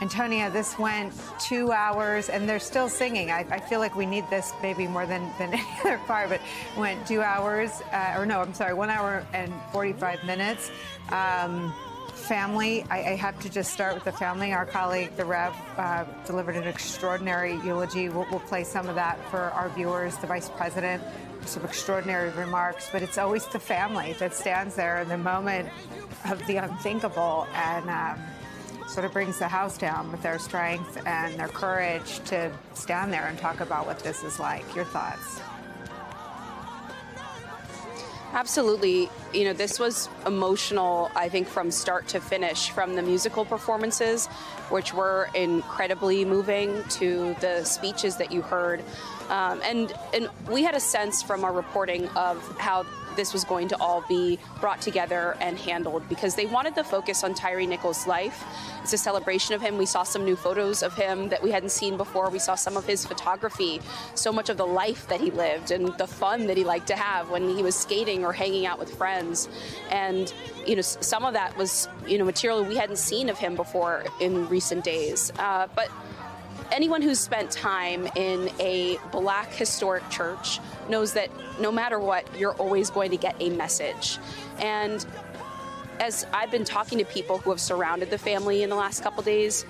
Antonia, this went two hours, and they're still singing. I, I, feel like we need this maybe more than, than any other part, but went two hours, uh, or no, I'm sorry, one hour and 45 minutes. Um, family, I, I, have to just start with the family. Our colleague, the Rev, uh, delivered an extraordinary eulogy. We'll, we'll play some of that for our viewers. The Vice President, some extraordinary remarks, but it's always the family that stands there in the moment of the unthinkable and um, sort of brings the house down with their strength and their courage to stand there and talk about what this is like. Your thoughts? Absolutely. You know, this was emotional, I think, from start to finish, from the musical performances, which were incredibly moving, to the speeches that you heard. Um, and, and we had a sense from our reporting of how this was going to all be brought together and handled because they wanted the focus on Tyre Nichols' life. It's a celebration of him. We saw some new photos of him that we hadn't seen before. We saw some of his photography, so much of the life that he lived and the fun that he liked to have when he was skating or hanging out with friends. And you know, some of that was you know material we hadn't seen of him before in recent days. Uh, but anyone who's spent time in a black historic church knows that no matter what, you're always going to get a message. And as I've been talking to people who have surrounded the family in the last couple days,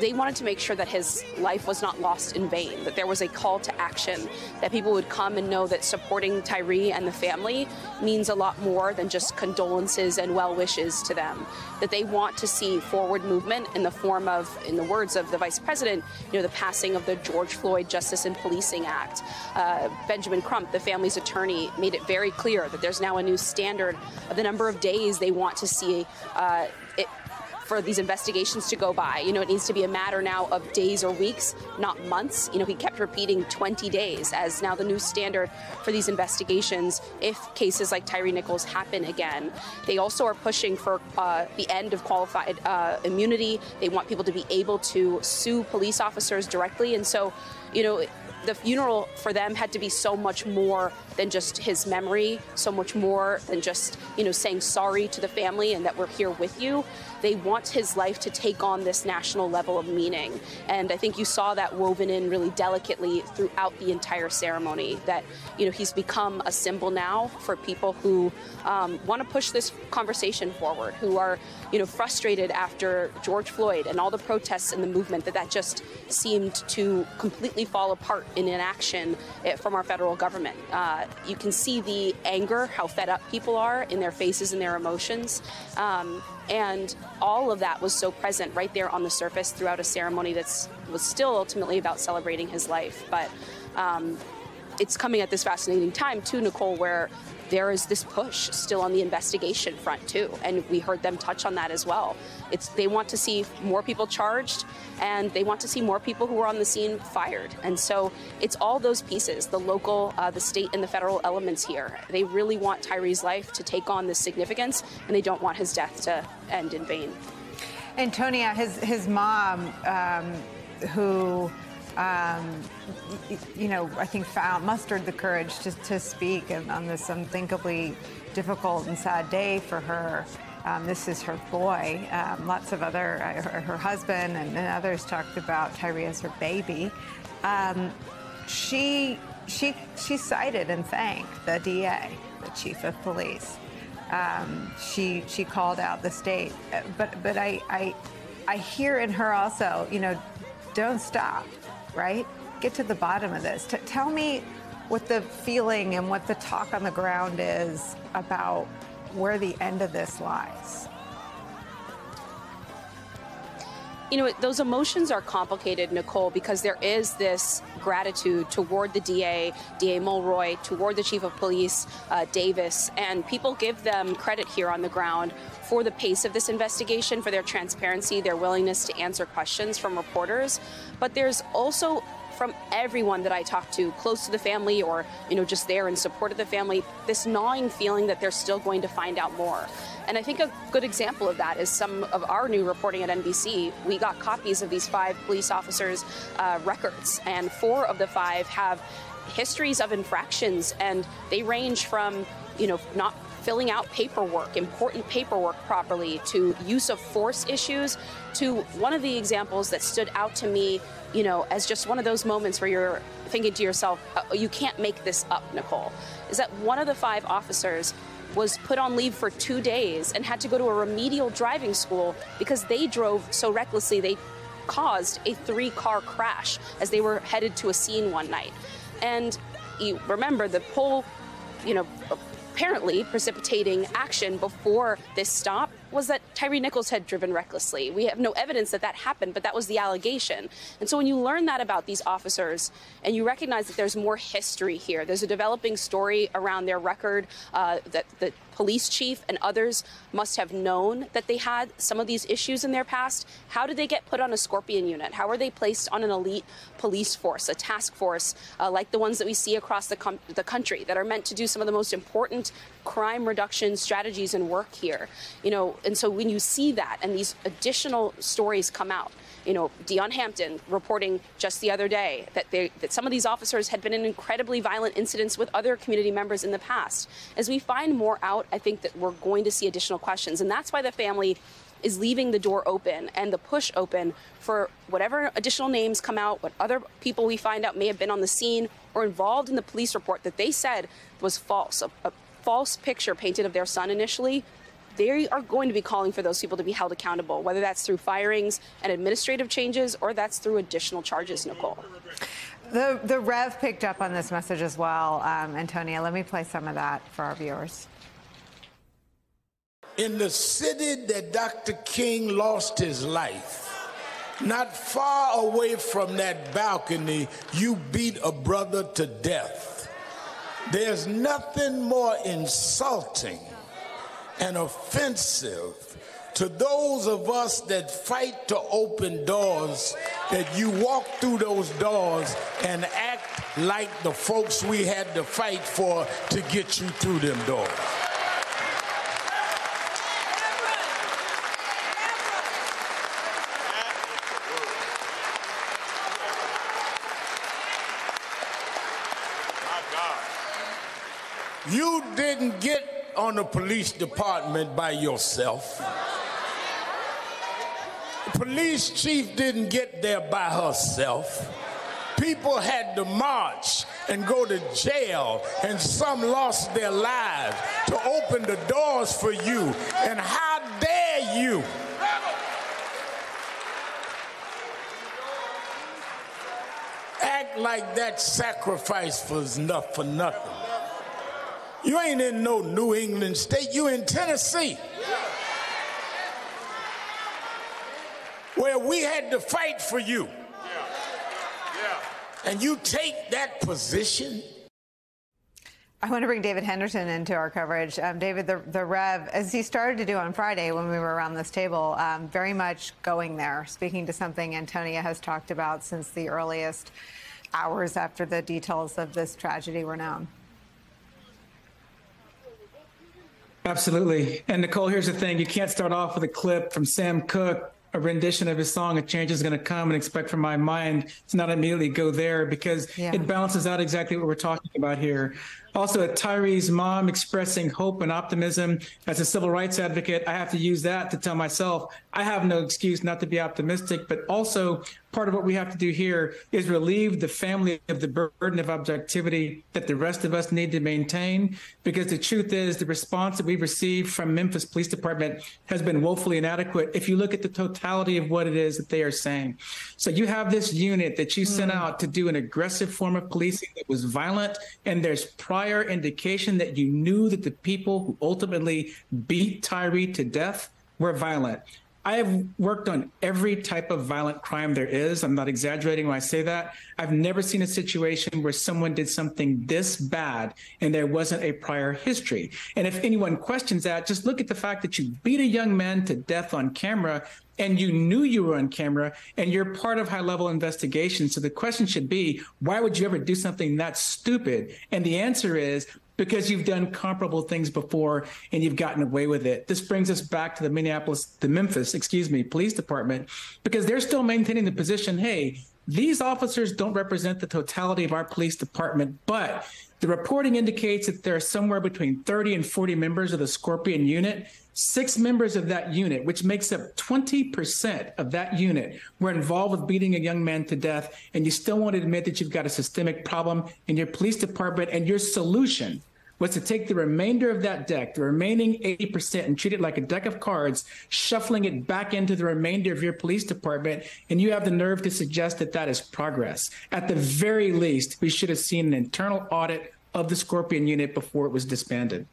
they wanted to make sure that his life was not lost in vain, that there was a call to action, that people would come and know that supporting Tyre and the family means a lot more than just condolences and well wishes to them, that they want to see forward movement in the form of, in the words of the vice president, you know, the passing of the George Floyd Justice and Policing Act. Uh, Benjamin Crump, the family's attorney, made it very clear that there's now a new standard of the number of days they want to see uh, it for these investigations to go by. You know, it needs to be a matter now of days or weeks, not months. You know, he kept repeating 20 days as now the new standard for these investigations if cases like Tyre Nichols happen again. They also are pushing for uh, the end of qualified uh, immunity. They want people to be able to sue police officers directly. And so, you know, the funeral for them had to be so much more than just his memory, so much more than just, you know, saying sorry to the family and that we're here with you. They want his life to take on this national level of meaning. And I think you saw that woven in really delicately throughout the entire ceremony that, you know, he's become a symbol now for people who um, want to push this conversation forward, who are, you know, frustrated after George Floyd and all the protests and the movement that that just seemed to completely fall apart in inaction eh, from our federal government. Uh, you can see the anger, how fed up people are in their faces and their emotions. Um, and all of that was so present right there on the surface throughout a ceremony that was still ultimately about celebrating his life. But um, it's coming at this fascinating time, too, Nicolle, where there is this push still on the investigation front too, and we heard them touch on that as well. It's they want to see more people charged, and they want to see more people who are on the scene fired. And so it's all those pieces: the local, uh, the state, and the federal elements here. They really want Tyre's life to take on this significance, and they don't want his death to end in vain. Antonia, his his mom, um, who um, you know, I think found mustered the courage to, to speak on this unthinkably difficult and sad day for her. Um, this is her boy. Um, lots of other, uh, her, her, husband and, and, others talked about Tyre as her baby. Um, she, she, she cited and thanked the DA, the chief of police. Um, she, she called out the state, uh, but, but I, I, I hear in her also, you know, don't stop right? Get to the bottom of this. T- tell me what the feeling and what the talk on the ground is about where the end of this lies. You know, those emotions are complicated, Nicolle, because there is this gratitude toward the DA, DA Mulroy, toward the Chief of Police, uh, Davis, and people give them credit here on the ground for the pace of this investigation, for their transparency, their willingness to answer questions from reporters. But there's also from everyone that I talk to, close to the family or, you know, just there in support of the family, this gnawing feeling that they're still going to find out more. And I think a good example of that is some of our new reporting at NBC. We got copies of these five police officers' uh, records, and four of the five have histories of infractions, and they range from, you know, not filling out paperwork, important paperwork properly, to use of force issues, to one of the examples that stood out to me, you know, as just one of those moments where you're thinking to yourself, uh, you can't make this up, Nicolle, is that one of the five officers was put on leave for two days and had to go to a remedial driving school because they drove so recklessly they caused a three car crash as they were headed to a scene one night. And you remember the whole, you know, apparently precipitating action before this stop was that Tyre Nichols had driven recklessly. We have no evidence that that happened, but that was the allegation. And so when you learn that about these officers and you recognize that there's more history here, there's a developing story around their record uh, that the police chief and others must have known that they had some of these issues in their past. How did they get put on a Scorpion unit? How are they placed on an elite police force, a task force uh, like the ones that we see across the, com- the country that are meant to do some of the most important crime reduction strategies and work here? You know, and so when you see that and these additional stories come out, you know, Deon Hampton reporting just the other day that they, that some of these officers had been in incredibly violent incidents with other community members in the past. As we find more out, I think that we're going to see additional questions, and that's why the family is leaving the door open and the push open for whatever additional names come out, what other people we find out may have been on the scene or involved in the police report that they said was false, a, a false picture painted of their son initially they are going to be calling for those people to be held accountable, whether that's through firings and administrative changes or that's through additional charges, Nicolle. The, the Rev picked up on this message as well, um, Antonia. Let me play some of that for our viewers. In the city that Dr. King lost his life, not far away from that balcony, you beat a brother to death. There's nothing more insulting and offensive to those of us that fight to open doors, that you walk through those doors and act like the folks we had to fight for to get you through them doors. You didn't get on the police department by yourself. The police chief didn't get there by herself. People had to march and go to jail, and some lost their lives to open the doors for you. And how dare you? Act like that sacrifice was enough for nothing. You ain't in no New England state, you in Tennessee. Where we had to fight for you. And you take that position. I want to bring David Henderson into our coverage. Um, David, the, the Rev, as he started to do on Friday when we were around this table, um, very much going there, speaking to something Antonia has talked about since the earliest hours after the details of this tragedy were known. Absolutely. And Nicolle, here's the thing you can't start off with a clip from Sam Cooke, a rendition of his song, A Change is Going to Come, and expect from my mind to not immediately go there because yeah. it balances out exactly what we're talking about here. Also, at Tyre's mom expressing hope and optimism as a civil rights advocate. I have to use that to tell myself I have no excuse not to be optimistic. But also, part of what we have to do here is relieve the family of the burden of objectivity that the rest of us need to maintain. Because the truth is, the response that we've received from Memphis Police Department has been woefully inadequate if you look at the totality of what it is that they are saying. So, you have this unit that you sent mm. out to do an aggressive form of policing that was violent, and there's pride prior indication that you knew that the people who ultimately beat Tyre to death were violent. I have worked on every type of violent crime there is. I'm not exaggerating when I say that. I've never seen a situation where someone did something this bad and there wasn't a prior history. And if anyone questions that, just look at the fact that you beat a young man to death on camera and you knew you were on camera and you're part of high level investigation. So the question should be, why would you ever do something that stupid? And the answer is because you've done comparable things before and you've gotten away with it. This brings us back to the Minneapolis, the Memphis, excuse me, police department, because they're still maintaining the position, hey, these officers don't represent the totality of our police department, but the reporting indicates that there are somewhere between 30 and 40 members of the Scorpion unit. Six members of that unit, which makes up 20% of that unit, were involved with beating a young man to death. And you still won't admit that you've got a systemic problem in your police department. And your solution was to take the remainder of that deck, the remaining 80%, and treat it like a deck of cards, shuffling it back into the remainder of your police department. And you have the nerve to suggest that that is progress. At the very least, we should have seen an internal audit of the Scorpion unit before it was disbanded.